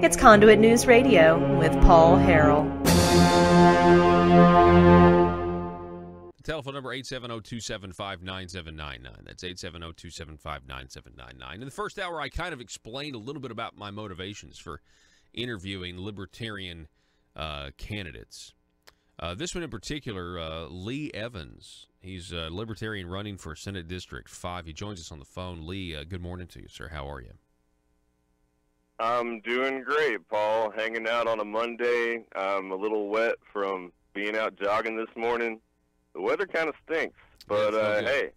It's Conduit News Radio with Paul Harrell. Telephone number 870-275-9799. That's 870-275-9799. In the first hour, I kind of explained a little bit about my motivations for interviewing libertarian uh, candidates. Uh, this one in particular, uh, Lee Evans. He's a libertarian running for Senate District 5. He joins us on the phone. Lee, uh, good morning to you, sir. How are you? I'm doing great, Paul. Hanging out on a Monday. I'm a little wet from being out jogging this morning the weather kind of stinks, but yeah, uh, hey,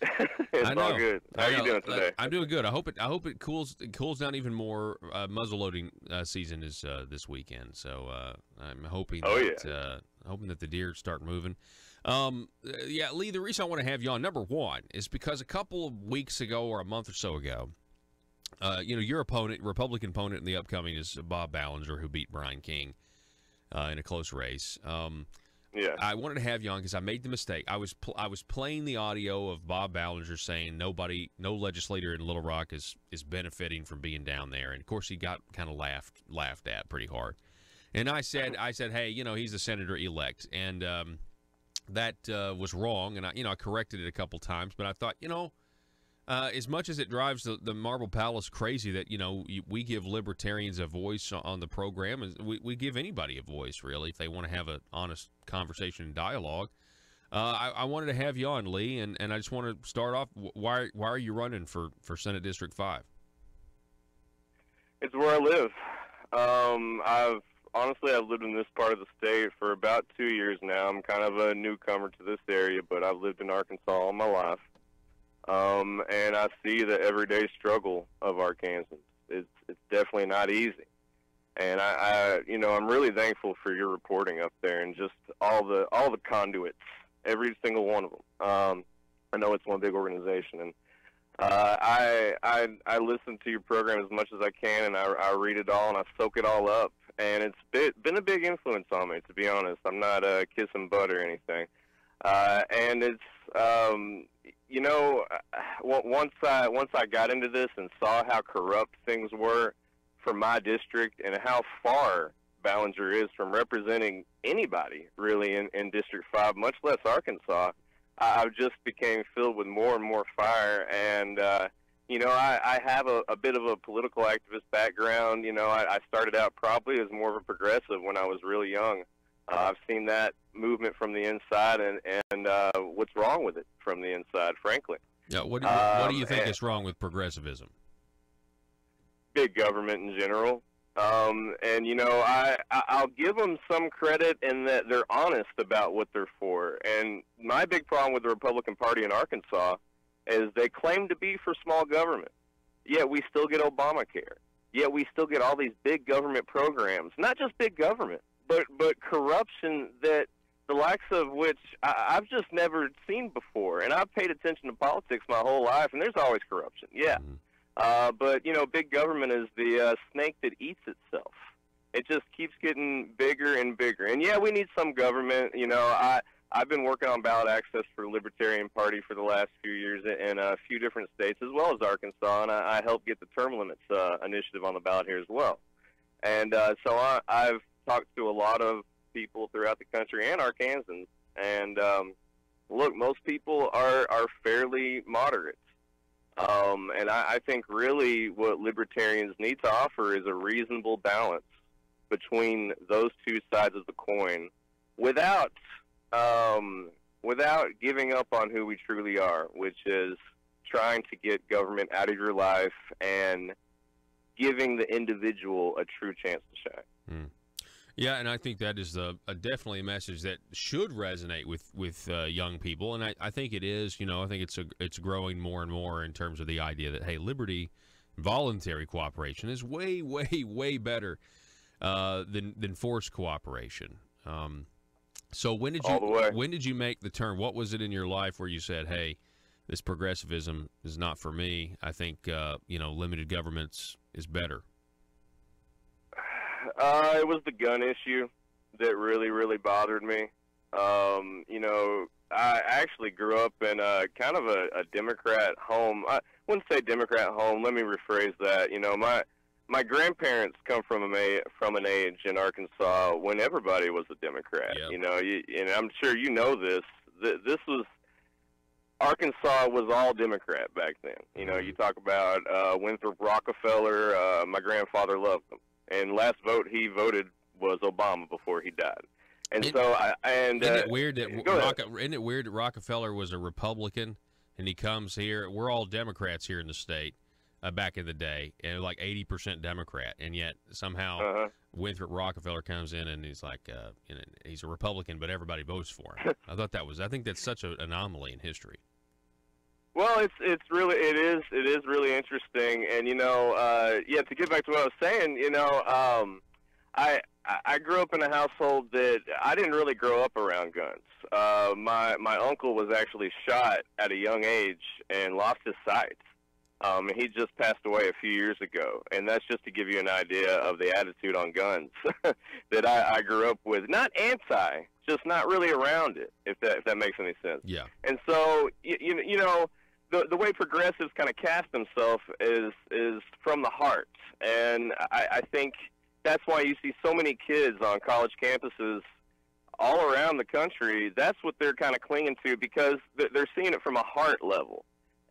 it's all good. How are you doing today? I'm doing good. I hope it. I hope it cools it cools down even more. Uh, muzzle loading uh, season is uh, this weekend, so uh, I'm hoping. Oh that, yeah. Uh, hoping that the deer start moving. Um, yeah, Lee. The reason I want to have you on, number one, is because a couple of weeks ago or a month or so ago, you know, your opponent, Republican opponent in the upcoming, is Bob Ballinger, who beat Brian King in a close race. Um, yeah. I wanted to have you on because I made the mistake. I was I was playing the audio of Bob Ballinger saying nobody, no legislator in Little Rock is is benefiting from being down there, and of course he got kind of laughed laughed at pretty hard. And I said I said, hey, you know, he's the senator elect, and um, that uh, was wrong. And I you know I corrected it a couple times, but I thought you know uh, as much as it drives the, the Marble Palace crazy that you know we give libertarians a voice on the program, we, we give anybody a voice really if they want to have an honest conversation and dialogue. Uh, I, I, wanted to have you on, Lee, and, and I just want to start off. Why why are you running for, for Senate District Five? It's where I live. Um, I've honestly I've lived in this part of the state for about two years now. I'm kind of a newcomer to this area, but I've lived in Arkansas all my life um, and I see the everyday struggle of Arkansans. It's it's definitely not easy, and I, I you know I'm really thankful for your reporting up there and just all the all the conduits, every single one of them. Um, I know it's one big organization, and uh, I I I listen to your program as much as I can, and I, I read it all and I soak it all up, and it's been, been a big influence on me. To be honest, I'm not uh, kissing butt or anything, uh, and it's um, you know, uh, once I once I got into this and saw how corrupt things were for my district and how far Ballinger is from representing anybody really in, in District Five, much less Arkansas, I just became filled with more and more fire. And uh, you know, I, I have a, a bit of a political activist background. You know, I, I started out probably as more of a progressive when I was really young. Uh, I've seen that movement from the inside, and and uh, what's wrong with it from the inside, frankly. Yeah, what do you, um, what do you um, think is wrong with progressivism? Big government in general. Um, and you know, I I'll give them some credit in that they're honest about what they're for. And my big problem with the Republican Party in Arkansas is they claim to be for small government, yet we still get Obamacare. Yet we still get all these big government programs, not just big government, but but corruption that the likes of which I, I've just never seen before. And I've paid attention to politics my whole life, and there's always corruption. Yeah, mm-hmm. uh, but you know, big government is the uh, snake that eats itself. It just keeps getting bigger and bigger. And yeah, we need some government. You know, I. I've been working on ballot access for the Libertarian Party for the last few years in a few different states, as well as Arkansas, and I, I helped get the term limits uh, initiative on the ballot here as well. And uh, so I, I've talked to a lot of people throughout the country and Arkansans, and um, look, most people are are fairly moderate. Um, and I, I think really what libertarians need to offer is a reasonable balance between those two sides of the coin, without um, without giving up on who we truly are, which is trying to get government out of your life and giving the individual a true chance to shine. Mm. Yeah, and I think that is a, a definitely a message that should resonate with with uh, young people, and I, I think it is. You know, I think it's a, it's growing more and more in terms of the idea that hey, liberty, voluntary cooperation is way way way better uh, than than forced cooperation. Um, so when did you when did you make the turn? What was it in your life where you said, hey? This progressivism is not for me. I think uh, you know limited governments is better. Uh, it was the gun issue that really, really bothered me. Um, you know, I actually grew up in a kind of a, a Democrat home. I wouldn't say Democrat home. Let me rephrase that. You know, my my grandparents come from a from an age in Arkansas when everybody was a Democrat. Yep. You know, you, and I'm sure you know this. Th- This was Arkansas was all Democrat back then. You know, you talk about uh, Winthrop Rockefeller. Uh, my grandfather loved him, and last vote he voted was Obama before he died. And It- so, I and Isn't uh, it weird that. Rocke- isn't it weird that Rockefeller was a Republican and he comes here? We're all Democrats here in the state uh, back in the day, and like eighty percent Democrat, and yet somehow uh-huh. Winthrop Rockefeller comes in and he's like, uh, you know, he's a Republican, but everybody votes for him. I thought that was, I think that's such an anomaly in history. Well, it's it's really it is it is really interesting, and you know, uh, yeah. To get back to what I was saying, you know, um, I I- grew up in a household that I didn't really grow up around guns. Uh, my my uncle was actually shot at a young age and lost his sight. Um, he just passed away a few years ago, and that's just to give you an idea of the attitude on guns that I, I grew up with. Not anti, just not really around it. If that if that makes any sense. Yeah. And so, you, you, you know, the the way progressives kind of cast themselves is is from the heart, and I, I think that's why you see so many kids on college campuses all around the country. That's what they're kind of clinging to because they're seeing it from a heart level,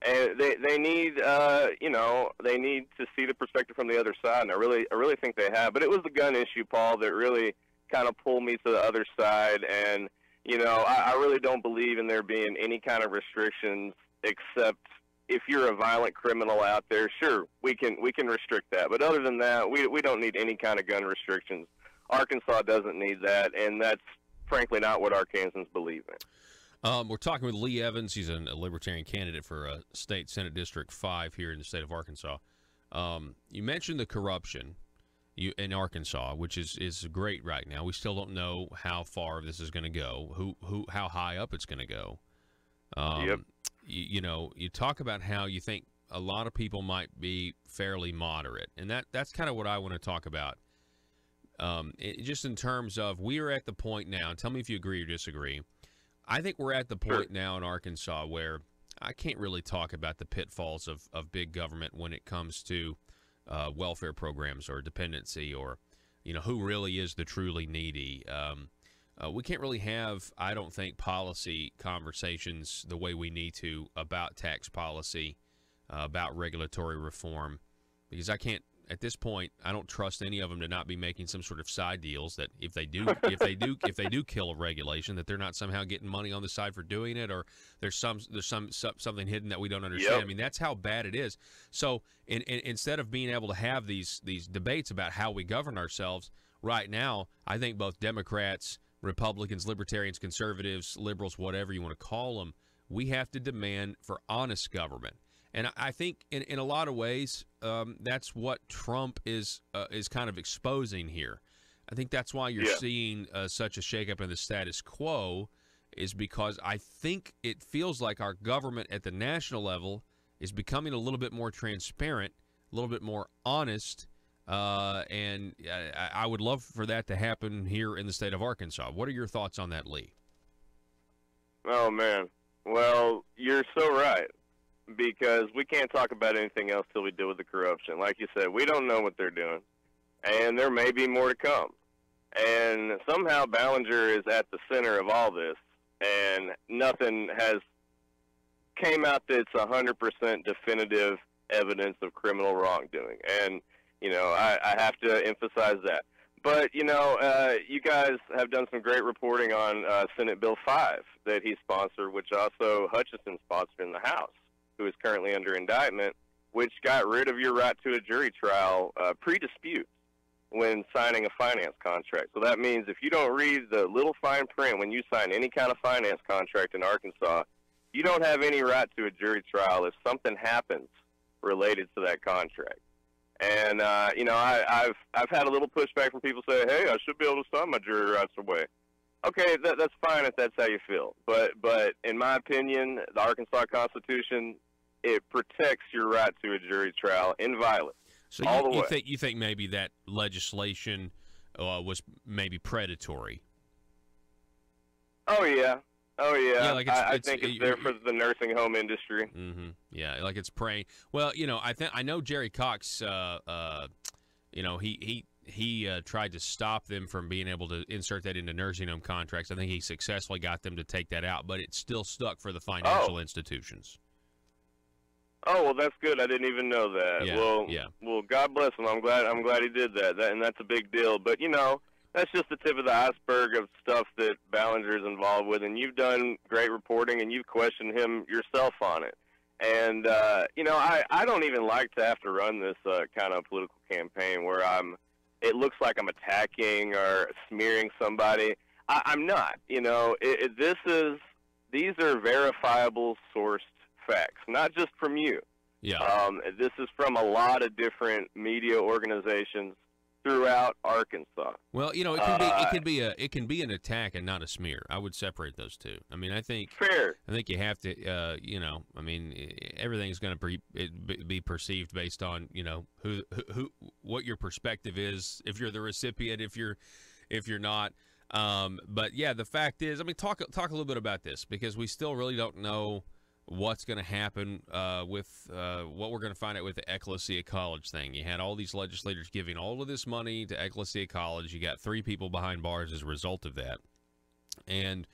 and they they need uh, you know they need to see the perspective from the other side, and I really I really think they have. But it was the gun issue, Paul, that really kind of pulled me to the other side, and you know I, I really don't believe in there being any kind of restrictions except if you're a violent criminal out there, sure, we can we can restrict that. But other than that, we we don't need any kind of gun restrictions. Arkansas doesn't need that, and that's frankly not what Arkansans believe in. Um, we're talking with Lee Evans. He's a libertarian candidate for uh, State Senate District 5 here in the state of Arkansas. Um, you mentioned the corruption you, in Arkansas, which is, is great right now. We still don't know how far this is going to go, who, who, how high up it's going to go. Um, Yep. You, you know, you talk about how you think a lot of people might be fairly moderate, and that that's kind of what I want to talk about. Um, it, just in terms of we are at the point now. Tell me if you agree or disagree. I think we're at the Sure. point now in Arkansas where I can't really talk about the pitfalls of, of big government when it comes to uh, welfare programs or dependency or you know who really is the truly needy. Um, uh, we can't really have, I don't think, policy conversations the way we need to about tax policy, uh, about regulatory reform, because I can't. At this point, I don't trust any of them to not be making some sort of side deals. That if they do, if they do, if they do kill a regulation, that they're not somehow getting money on the side for doing it, or there's some there's some, some something hidden that we don't understand. Yep. I mean, that's how bad it is. So, in, in, instead of being able to have these these debates about how we govern ourselves, right now, I think both Democrats, Republicans, Libertarians, Conservatives, Liberals, whatever you want to call them, we have to demand for honest government. And I- think in, in a lot of ways, um, that's what Trump is uh, is kind of exposing here. I think that's why you're Yeah. seeing uh, such a shakeup in the status quo, is because I think it feels like our government at the national level is becoming a little bit more transparent, a little bit more honest, uh, and I, I would love for that to happen here in the state of Arkansas. What are your thoughts on that, Lee? Oh man. Well, you're so right because we can't talk about anything else till we deal with the corruption. Like you said, we don't know what they're doing, and there may be more to come. And somehow Ballinger is at the center of all this, and nothing has came out that's 100% definitive evidence of criminal wrongdoing. And you know, I, I have to emphasize that. But you know, uh, you guys have done some great reporting on uh, Senate Bill 5 that he sponsored, which also Hutchinson sponsored in the House, who is currently under indictment, which got rid of your right to a jury trial uh, pre-dispute when signing a finance contract. So that means if you don't read the little fine print when you sign any kind of finance contract in Arkansas, you don't have any right to a jury trial if something happens related to that contract. And uh, you know, I, I've I've had a little pushback from people saying, "Hey, I should be able to sign my jury rights away." Okay, that, that's fine if that's how you feel, but but in my opinion, the Arkansas Constitution it protects your right to a jury trial inviolate. So you, you think you think maybe that legislation uh, was maybe predatory? Oh yeah, oh yeah. Yeah, like it's- I, I think it's there for the nursing home industry. hmm Yeah, like it's preying. Well, you know, I think I know Jerry Cox uh, uh, you know, he he he uh, tried to stop them from being able to insert that into nursing home contracts. I think he successfully got them to take that out, but it's still stuck for the financial Oh. institutions. Oh well, that's good. I didn't even know that. Yeah, well, yeah. well, God bless him. I'm glad. I'm glad he did that. That and that's a big deal. But you know, that's just the tip of the iceberg of stuff that Ballinger's involved with. And you've done great reporting, and you've questioned him yourself on it. And uh, you know, I I don't even like to have to run this uh, kind of political campaign where I'm. It looks like I'm attacking or smearing somebody. I, I'm not. You know, it, it, this is these are verifiable sourced facts, not just from you. Yeah. Um, this is from a lot of different media organizations throughout Arkansas. well, you know, it can be it uh, can be a it can be an attack and not a smear. I would separate those two. I mean, I think Fair. I think you have to, uh, you know, I mean, everything's going to be, be be perceived based on, you know, who, who, who, what your perspective is. If you're the recipient, if you're, if you're not. Um, but yeah, the fact is, I mean, talk talk a little bit about this because we still really don't know what's going to happen uh, with uh, what we're going to find out with the Ecclesia College thing. You had all these legislators giving all of this money to Ecclesia College. You got three people behind bars as a result of that, and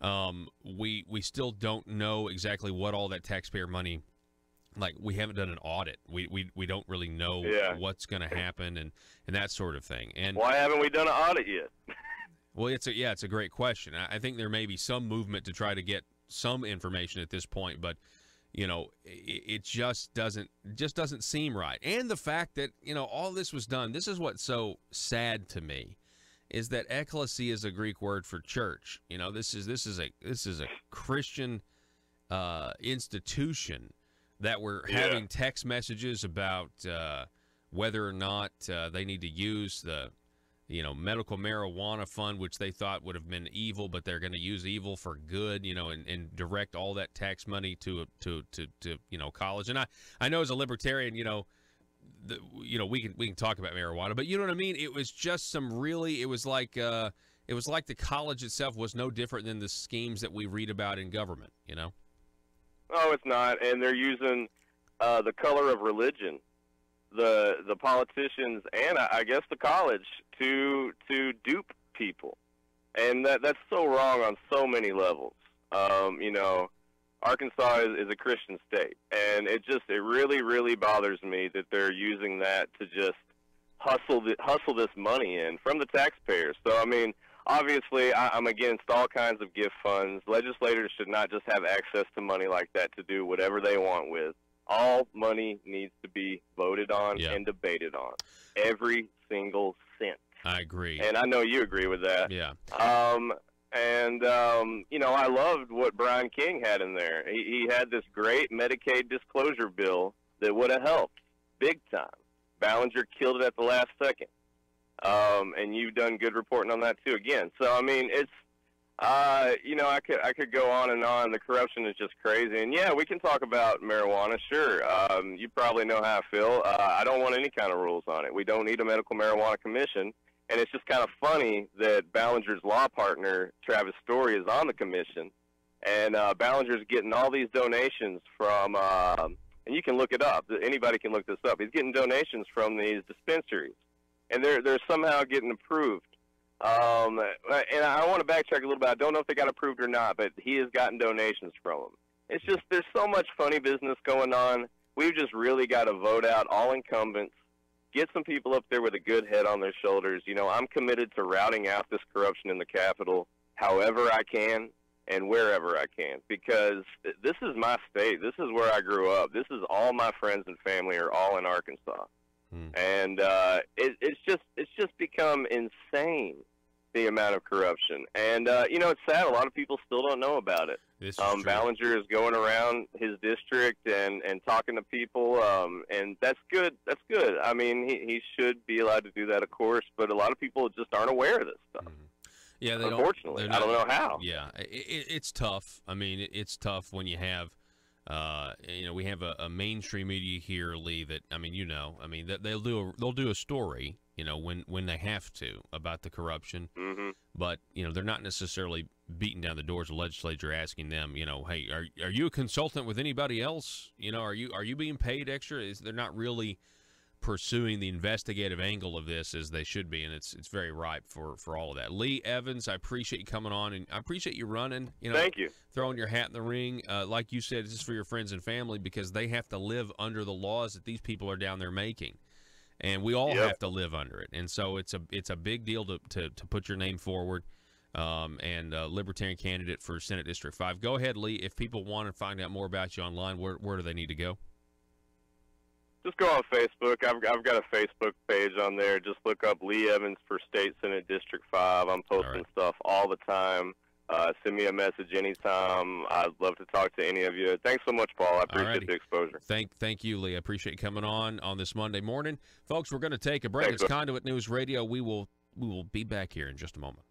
um, we we still don't know exactly what all that taxpayer money. Like we haven't done an audit. We we, we don't really know Yeah. what's going to happen and and that sort of thing. And Why haven't we done an audit yet? well, it's a yeah, it's a great question. I, I think there may be some movement to try to get some information at this point, but you know, it, it just doesn't just doesn't seem right. And the fact that you know all this was done. This is what's so sad to me, is that ecclesia is a Greek word for church. You know, this is this is a this is a Christian uh, institution that we're Yeah. having text messages about uh, whether or not uh, they need to use the you know, medical marijuana fund, which they thought would have been evil, but they're going to use evil for good, you know, and, and direct all that tax money to, to, to, to, you know, college. And I, I know as a libertarian, you know, the, you know, we can, we can talk about marijuana, but you know what I mean? It was just some really, it was like, uh, it was like the college itself was no different than the schemes that we read about in government, you know? Oh, it's not. And they're using uh, the color of religion, the the politicians, and I, guess the college to to dupe people, and that that's so wrong on so many levels. Um, you know, Arkansas is, is a Christian state, and it just it really really bothers me that they're using that to just hustle the, hustle this money in from the taxpayers. So I mean, obviously I, I'm against all kinds of gift funds. Legislators should not just have access to money like that to do whatever they want with. All money needs to be voted on Yeah. and debated on, every single cent. I agree. And I know you agree with that. yeah. Um, and um, you know, I loved what Brian King had in there. He, he had this great Medicaid disclosure bill that would have helped big time. Ballinger killed it at the last second. Um, and you've done good reporting on that too. Again, so I mean, it's uh, you know, I could I could go on and on. The corruption is just crazy. And yeah, we can talk about marijuana. Sure, um, you probably know how I feel. Uh, I don't want any kind of rules on it. We don't need a medical marijuana commission. And it's just kind of funny that Ballinger's law partner, Travis Story, is on the commission. And uh, Ballinger's getting all these donations from, uh, and you can look it up. Anybody can look this up. He's getting donations from these dispensaries. And they're, they're somehow getting approved. Um, and I want to backtrack a little bit. I don't know if they got approved or not, but he has gotten donations from them. It's just, there's so much funny business going on. We've just really got to vote out all incumbents get some people up there with a good head on their shoulders. You know, I'm committed to routing out this corruption in the Capitol however I can and wherever I can because this is my state. This is where I grew up. This is all my friends and family are all in Arkansas. Hmm. And uh, it, it's just it's just become insane the amount of corruption. And uh, you know, it's sad. A lot of people still don't know about it. This is Um. Ballinger is going around his district and, and talking to people, um, and that's good. That's good. I mean, he, he should be allowed to do that, of course, but a lot of people just aren't aware of this stuff. Mhm. Yeah, they don't. Unfortunately, I don't not- know how. Yeah, it, it, it's tough. I mean, it, it's tough when you have, uh, you know, we have a, a mainstream media here, Lee. That I mean, you know, I mean, that they'll do a, they'll do a story, you know, when when they have to about the corruption, hmm but you know, they're not necessarily beating down the doors of the legislature asking them, you know, hey, are are you a consultant with anybody else? You know, are you are you being paid extra? Is they're not really pursuing the investigative angle of this as they should be, and it's it's very ripe for for all of that. Lee Evans, I appreciate you coming on, and I appreciate you running. You know, Thank you. throwing your hat in the ring. Uh, like you said, this is for your friends and family because they have to live under the laws that these people are down there making, and we all Yep. have to live under it. And so it's a it's a big deal to to, to put your name forward. Um, and uh, libertarian candidate for Senate District Five. Go ahead, Lee. If people want to find out more about you online, where where do they need to go? Just go on Facebook. I've, I've got a Facebook page on there. Just look up Lee Evans for State Senate District 5. I'm posting right. stuff all the time. Uh, send me a message anytime. I'd love to talk to any of you. Thanks so much, Paul. I appreciate Alrighty. the exposure. Thank, thank you, Lee. I appreciate you coming on on this Monday morning, folks. We're going to take a break. Thanks, it's. Conduit News Radio. We will we will be back here in just a moment.